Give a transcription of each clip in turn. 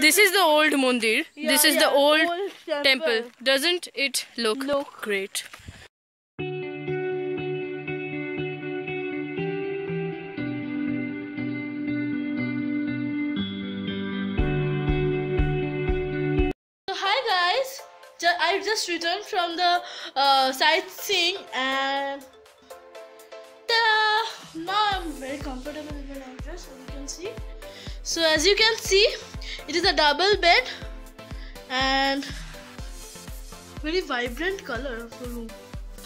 This is the old mandir. this is yeah, the old, old temple. temple. Doesn't it look, Look. great? Hi guys, Ju- I just returned from the uh, sightseeing and! Now I'm very comfortable in my dress as you can see. So as you can see, it is a double bed and very vibrant color of the room.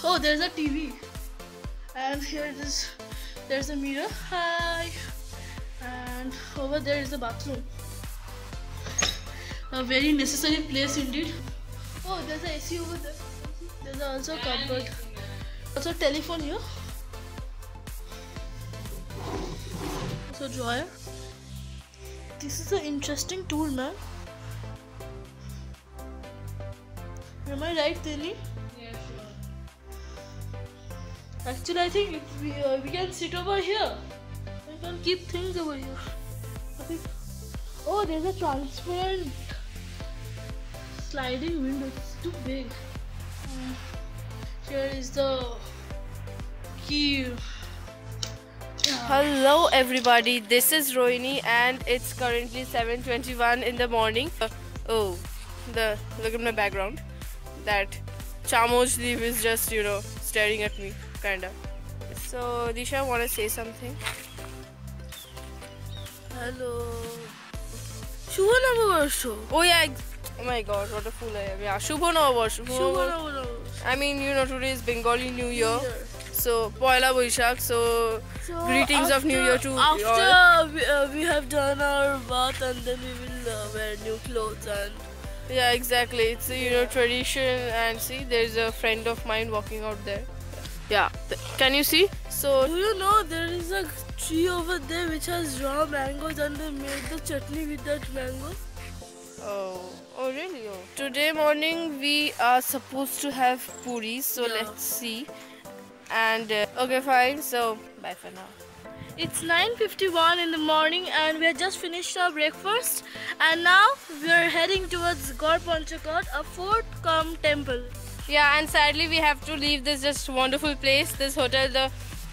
Oh, there's a TV and here it is. There's a mirror. Hi, and over there is the bathroom a very necessary place indeed. Oh, there's a AC over there. There's also a cupboard. Also telephone here. Also drawer. This is an interesting tool, man. Am I right, Tini? Actually, I think if we, uh, we can sit over here. We can keep things over here. I think. Oh, there's a transparent sliding window. It's too big. Uh, here is the key. Hello everybody, this is Rohini and it's currently 7.21 in the morning. Uh, oh, the look at my background. That Chamoj leaf is just, you know, staring at me, kinda. So, Disha, wanna say something? Hello. শুভ নববর্ষ Oh yeah, ex- oh my god, what a fool I am. Yeah, Shubho Navabarsha. শুভ নববর্ষ I mean, you know, today is Bengali New Year. So, Poila Boishak. So, greetings of New Year to after all. we, uh, we have done our bath and then we will uh, wear new clothes and Yeah, exactly. It's a, you know tradition, and see, there's a friend of mine walking out there. Yeah, can you see? So do you know there is a tree over there which has raw mangoes and they made the chutney with that mango oh, oh really? Oh. Today morning we are supposed to have puris, so Yeah. let's see. And uh, okay, fine. So bye for now. It's 9:51 in the morning and we have just finished our breakfast and now we are heading towards Gaur Panchakot, a fort cum temple. Yeah, and sadly we have to leave this just wonderful place. This hotel, the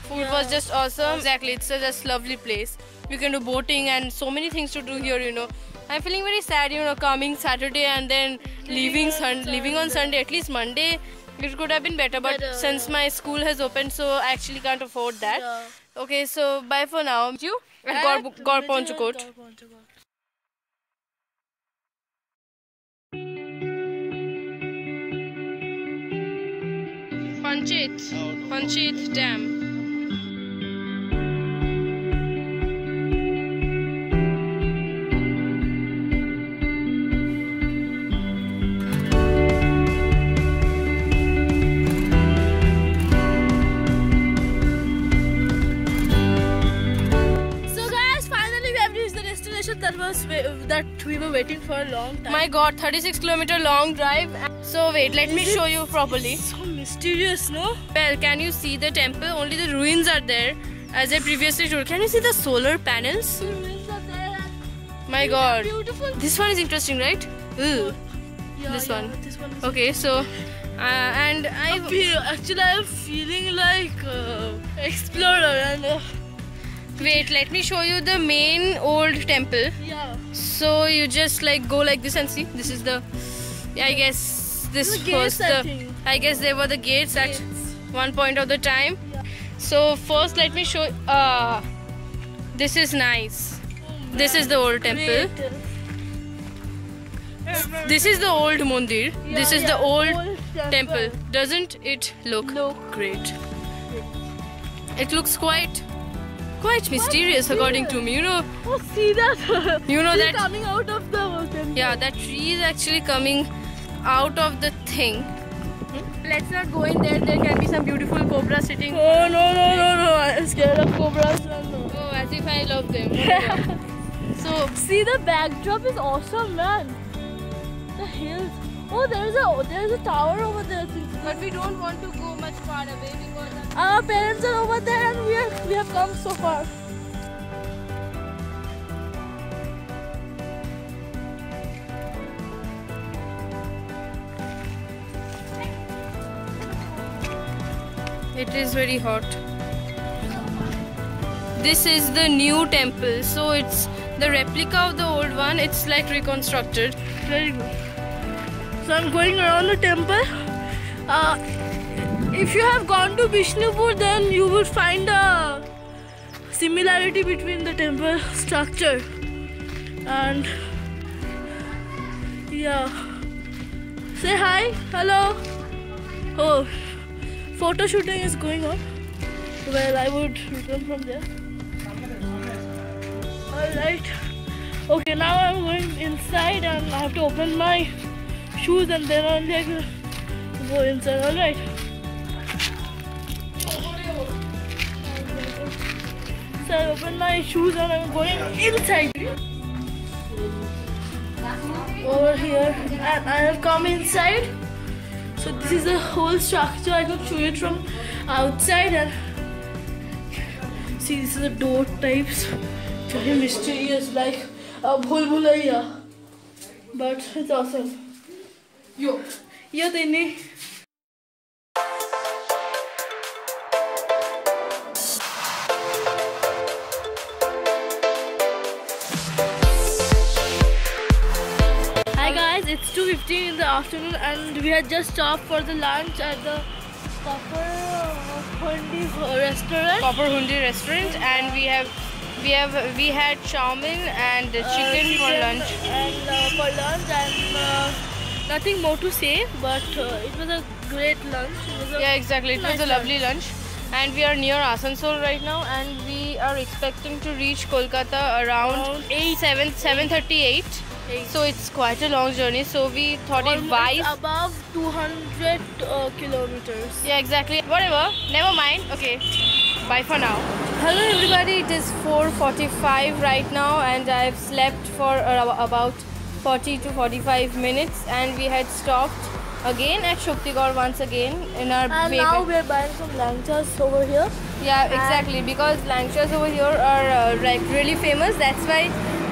food was just awesome. Exactly, it's a just lovely place. You can do boating and so many things to do here. You know, I'm feeling very sad. You know, coming Saturday and then leaving on Sun, leaving on Sunday. At least Monday, it could have been better. But Better, since yeah. my school has opened, so I actually can't afford that. Yeah. Okay, so bye for now. You at Gaur, Gaur Panchakot. Gaur Panchakot. Panchet, oh, Panchet Dam. That was that we were waiting for a long time. My God, 36 kilometer long drive. So wait, let me show you properly. so mysterious, no? Well, can you see the temple? Only the ruins are there, as I previously told. Can you see the solar panels? The ruins are there My God, beautiful. this one is interesting, right? Ooh. Yeah, this yeah, one. This one. Is Okay, so uh, and I I feel actually I am feeling like uh, explorer and uh, wait. Let me show you the main old temple. yeah. So you just like go like this and see. This is the. Yeah, I guess this The was gates, I the. think. I guess they were the gates at one point of the time. Yeah. So first, let me show. Uh, this is nice. This is the old temple. Great. This is the old mandir. this is yeah, the old, old temple. temple. Doesn't it look Look. great? It looks quite quite mysterious according to me. You know, Oh, see that? you know that coming out of the temple. yeah, that tree is actually coming out of the thing. Hmm? Let's not go in there. There can be some beautiful cobra sitting. Oh no no no no! I'm scared of cobras. Oh, as if I love them. so See the backdrop is awesome, man. The hills. Oh, there's a there's a tower over there. But we don't want to go much far away because our parents are over there, and we are, we have come so far. It is very hot. This is the new temple, so it's the replica of the old one. It's like reconstructed. Very good. So I'm going around the temple. Uh, if you have gone to Bishnupur, then you will find a similarity between the temple structure and yeah. Say hi. Hello. Oh, photo shooting is going on. Well, I would return from there. Alright. Okay, now I'm going inside and I have to open my shoes and then only I can go inside. Alright. So I open my shoes and I'm going inside. Over here and I have come inside. So this is the whole structure. I can show it from outside and see this is the door types. Very mysterious like a bhul bhulaiya. But it's awesome. Yo. Yo Tini. Hi guys, it's 2.15 in the afternoon and we had just stopped for the lunch at the Copper Hundi restaurant. Copper Hundi restaurant, and we have we have we had chow mein and Uh, chicken for lunch. And uh, for lunch and uh, nothing more to say, but uh, it was a great lunch. A Yeah, exactly. It was nice a lovely lunch. And we are near Asansol right now, and we are expecting to reach Kolkata around Around 8 7 7:38. Eight. So it's quite a long journey. So we thought it Almost wise. above 200 uh, kilometers. Yeah, exactly. Whatever. Never mind. Okay. Bye for now. Hello everybody. It is 4:45 right now, and I've slept for about 40 to 45 minutes, and we had stopped again at Shaktigarh once again in our And way now we're buying some langchas over here. Yeah, exactly. Because langchas over here are uh, like really famous. That's why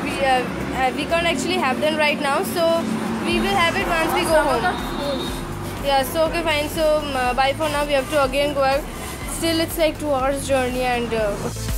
we uh, uh, we can't actually have them right now. So we will have it once we go home. Yeah. So okay, fine. So um, uh, bye for now. We have to again go out. Still, it's like two hours journey and. Uh,